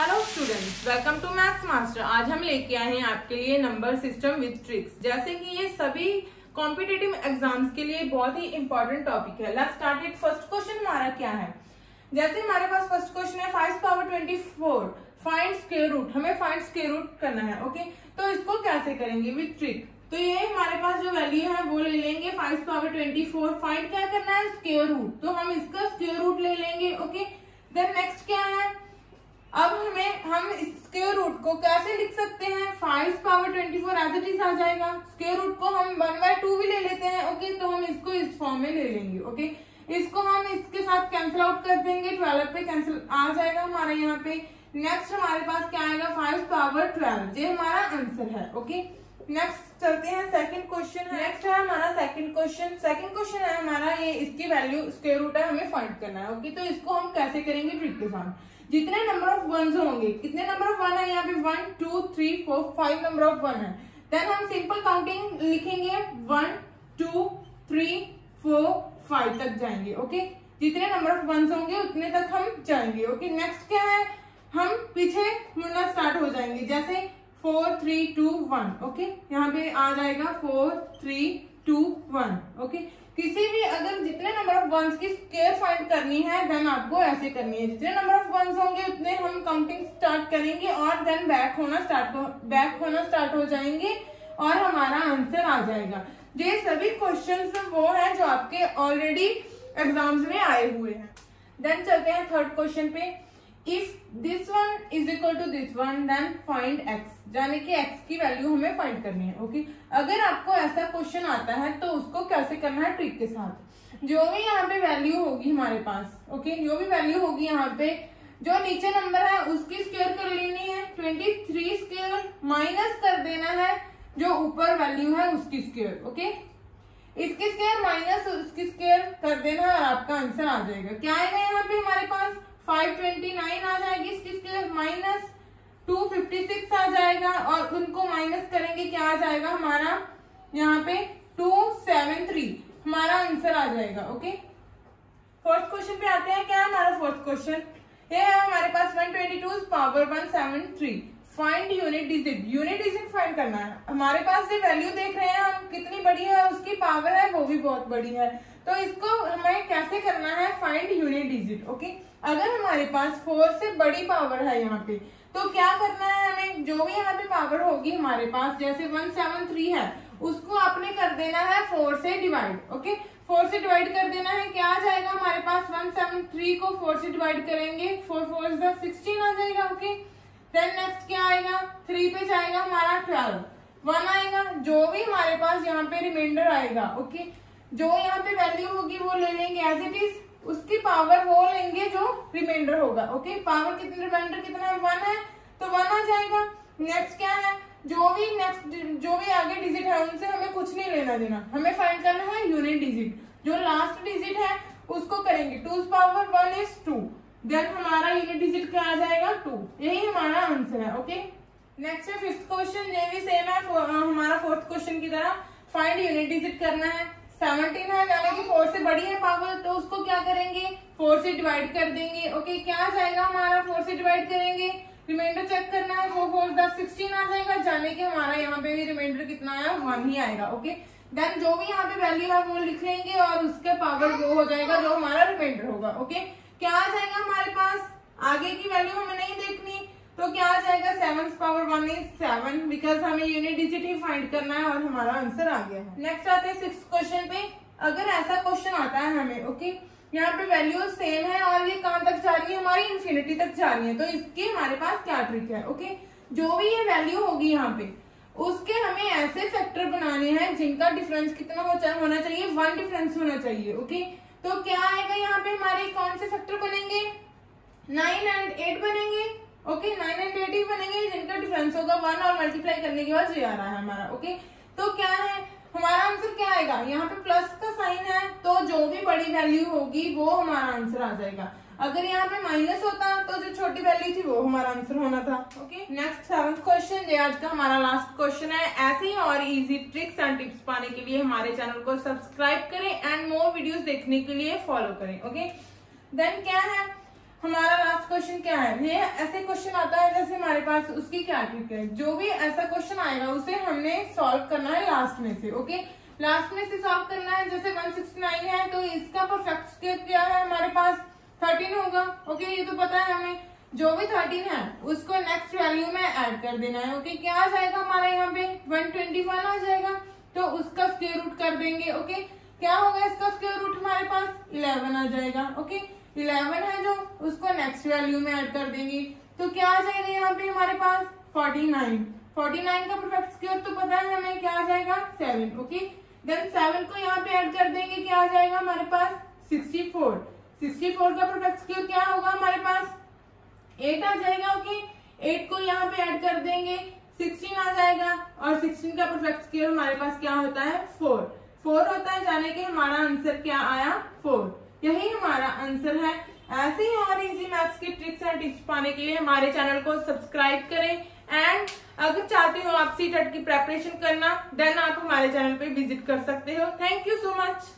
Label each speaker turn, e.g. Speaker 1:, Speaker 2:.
Speaker 1: Hello students welcome to maths master आज हम लेके आए हैं आपके लिए नंबर सिस्टम विद ट्रिक्स जैसे कि ये सभी कॉम्पिटेटिव एग्ज़ाम्स के लिए बहुत ही इंपॉर्टेंट टॉपिक है। Let's start with first question हमारा क्या है? जैसे हमारे पास फ़र्स्ट क्वेश्चन है five power twenty four find square root हमें फाइंड स्केयर रूट करना है ओके तो इसको कैसे करेंगे? विथ ट्रिक तो ये हमारे पास जो वैल्यू है, वो ले लेंगे five power twenty four find क्या करना है? स्केयर रूट तो हम इसका स्केयर रूट ले लेंगे ओके देन नेक्स्ट क्या है? अब हमें, हम स्क्वेयर रूट को कैसे लिख सकते हैं? Five power twenty four as it is आ जाएगा। स्क्वेयर रूट को हम वन बाय टू भी ले लेते हैं ओके तो हम इसको इस फॉर्म में ले लेंगे ओके इसको हम इसके साथ कैंसिल आउट कर देंगे ट्वेल्व पे कैंसिल आ जाएगा हमारा यहाँ पे। नेक्स्ट हमारे पास क्या आएगा? फाइव पावर ट्वेल्व ये हमारा आंसर है ओके नेक्स्ट चलते हैं सेकंड क्वेश्चन है। नेक्स्ट है हमारा सेकंड क्वेश्चन सेकंड क्वेश्चन है हमारा, ये इसकी वैल्यू स्क्वायर रूट है, हमें फाइंड करना है ओके तो इसको हम कैसे करेंगे? ट्रिक के साथ। जितने नंबर ऑफ़ वन होंगे, कितने नंबर ऑफ़ वन है यहाँ पे? One two three four five number of one है। देन हम सिंपल काउंटिंग लिखेंगे। One two three four five तक जाएँगे ओके जितने नंबर ऑफ़ वन होंगे, उतने तक हम जाएँगे ओके नेक्स्ट क्या है? हम पीछे मुड़ना स्टार्ट हो जाएँगे। जैसे four three two one okay यहाँ पे आ जाएगा four three two one okay किसी भी अगर जितने नंबर ऑफ़ वंस की स्केयर फाइंड करनी है देन आपको ऐसे करनी है। जितने नंबर ऑफ़ वंस होंगे उतने हम काउंटिंग स्टार्ट करेंगे और देन बैक होना स्टार्ट हो, बैक होना स्टार्ट हो जाएँगे और हमारा आंसर आ जाएगा। ये सभी क्वेश्चन वो है जो आपके ऑलरेडी एग्ज़ाम्स में आए हुए हैं। देन चलते हैं थर्ड क्वेश्चन पे। If this one is equal to this one then find x यानी कि एक्स की वैल्यू हमें फाइंड करनी है ओके okay? अगर आपको ऐसा क्वेश्चन आता है तो उसको कैसे करना है ट्रिक के साथ जो भी यहाँ पे वैल्यू होगी हमारे पास ओके okay? जो भी वैल्यू होगी यहाँ पे, जो नीचे नंबर है, उसकी स्क्वायर कर लेनी है ट्वेंटी थ्री स्क्वायर माइनस कर देना है, जो ऊपर वैल्यू है उसकी स्क्वायर ओके okay? इसकी स्क्वायर माइनस उसकी स्क्वायर कर देना है और आपका आंसर आ जाएगा क्या आएगा यहाँ पे हमारे पास 529 आ जाएगी, इसकी स्क्वायर माइनस 256 आ जाएगा और उनको माइनस करेंगे, क्या आ जाएगा हमारा? यहाँ पे 273 हमारा आंसर आ जाएगा ओके फोर्थ क्वेश्चन पे आते हैं, क्या हमारा फोर्थ क्वेश्चन ये है हमारे पास 122 power 173 find unit digit unit digit find करना है। हमारे पास ये वैल्यू देख रहे हैं हम, कितनी बड़ी है उसकी पावर है, वो भी बहुत बड़ी है। तो इसको हमें कैसे करना है? फाइंड यूनिट डिजिट ओके अगर हमारे पास फोर से बड़ी पावर है यहाँ पे तो क्या करना है हमें? जो भी यहाँ पे पावर होगी हमारे पास, जैसे वन सेवन थ्री है, उसको आपने कर देना है फोर से डिवाइड ओके फोर से डिवाइड कर देना है, क्या आ जाएगा हमारे पास? वन सेवन थ्री को फोर से डिवाइड करेंगे फोर फोर सिक्सटीन आ जाएगा ओके देन नेक्स्ट क्या आएगा? थ्री पे जाएगा हमारा ट्वेल्व वन आएगा, जो भी हमारे पास यहाँ पे रिमाइंडर आएगा ओके जो यहाँ पे वैल्यू होगी वो ले लेंगे एज इट इज़ उसकी पावर वो लेंगे जो रिमाइंडर होगा ओके पावर कितने रिमाइंडर कितना है? वन है तो वन आ जाएगा। नेक्स्ट क्या है? जो भी नेक्स्ट जो भी आगे डिजिट है, उनसे हमें कुछ नहीं लेना देना। हमें फाइंड करना है यूनिट डिजिट जो लास्ट डिजिट है, उसको करेंगे। Two power one is two then हमारा यूनिट डिजिट क्या आ जाएगा? टू यही हमारा आंसर है ओके नेक्स्ट है फिफ्थ क्वेश्चन ये भी सेम है हमारा फोर्थ क्वेश्चन की तरह। फाइंड यूनिट डिजिट करना है। सेवनटीन है यानी कि फोर से बड़ी है पावर तो उसको क्या करेंगे? फोर से डिवाइड कर देंगे। ओके क्या आ जाएगा हमारा? फोर से डिवाइड करेंगे। रिमाइंडर चेक करना है फोर फोर दस सिक्सटीन आ जाएगा। जाने के हमारा यहाँ पे भी रिमाइंडर कितना आया? वन ही आएगा ओके देन जो भी यहाँ पे वैल्यू है, वो लिख लेंगे और उसके पावर वो हो जाएगा, जो हमारा रिमाइंडर होगा ओके क्या आ जाएगा हमारे पास? आगे की वैल्यू हमें नहीं देखनी तो क्या आ जाएगा? Seven one is seven because हमें यूनिट डिजिट ही फाइंड करना है और हमारा आंसर आ गया है। नेक्स्ट आते हैं सिक्स क्वेश्चन पे। अगर ऐसा क्वेश्चन आता है हमें ओके यहाँ पे वैल्यू सेम है और ये कहाँ तक जा रही है? हमारी इन्फिनिटी तक जा रही है। तो इसके हमारे पास क्या ट्रिक है ओके जो भी ये वैल्यू होगी यहाँ पे, उसके हमें ऐसे फैक्टर बनाने हैं जिनका डिफरेंस कितना होना चाहिए वन डिफरेंस होना चाहिए ओके तो क्या आएगा यहाँ पे? हमारे कौन से फैक्टर बनेंगे? नाइन एंड एट बनेंगे। ओके नाइन एंड एट ही बनेंगे, जिनका डिफरेंस होगा वन और मल्टीप्लाई करने के बाद ये आ रहा है हमारा ओके तो क्या है? हमारा आंसर क्या आएगा? यहाँ पे प्लस का साइन है तो जो भी बड़ी वैल्यू होगी, वो हमारा आंसर आ जाएगा। अगर यहाँ पे माइनस होता तो जो छोटी वैल्यू थी, वो हमारा आंसर होना था ओके नेक्स्ट सेवंथ क्वेश्चन ये आज का हमारा लास्ट क्वेश्चन है। ऐसे ही और इजी ट्रिक्स एंड टिप्स पाने के लिए हमारे चैनल को सब्सक्राइब करें एंड मोर वीडियोस देखने के लिए फॉलो करें ओके देन क्या है? हमारा लास्ट क्वेश्चन क्या है? ये ऐसे क्वेश्चन आता है जैसे हमारे पास उसकी क्या ट्रिक है? जो भी ऐसा क्वेश्चन आएगा, उसे हमने सॉल्व करना है लास्ट में से ओके लास्ट में से सॉल्व करना है, जैसे 169 है तो इसका परफेक्ट स्क्वायर क्या है हमारे पास? 13 होगा ओके ये तो पता है हमें। जो भी 13 है, उसको नेक्स्ट वैल्यू में ऐड कर देना है ओके क्या आ जाएगा हमारे यहाँ पे? 121 आ जाएगा तो उसका स्केयर रूट कर देंगे ओके क्या होगा इसका स्क्वायर रूट हमारे पास? 11 आ जाएगा ओके इलेवन है जो, उसको नेक्स्ट वैल्यू में ऐड कर देंगे। तो क्या आ जाएगा यहाँ पे हमारे पास? फोर्टी नाइन फोर्टी नाइन का परफेक्ट स्क्वायर तो पता है हमें क्या आ जाएगा? सेवन ओके देन सेवन को यहाँ पे ऐड कर देंगे, क्या आ जाएगा हमारे पास? सिक्सटी फोर सिक्सटी फोर का परफेक्ट स्क्वायर क्या होगा हमारे पास? एट आ जाएगा ओके एट को यहाँ पे ऐड कर देंगे सिक्सटीन आ जाएगा। और सिक्सटीन का परफेक्ट स्क्वायर हमारे पास क्या होता है? फोर फोर होता है, जाने के हमारा आंसर क्या आया? फोर। यही हमारा आंसर है। ऐसे ही और इजी मैथ्स की ट्रिक्स एंड टिप्स पाने के लिए हमारे चैनल को सब्सक्राइब करें। एंड अगर चाहते हो आप सी टेट की प्रेपरेशन करना देन आप हमारे चैनल पे विज़िट कर सकते हो। Thank you so much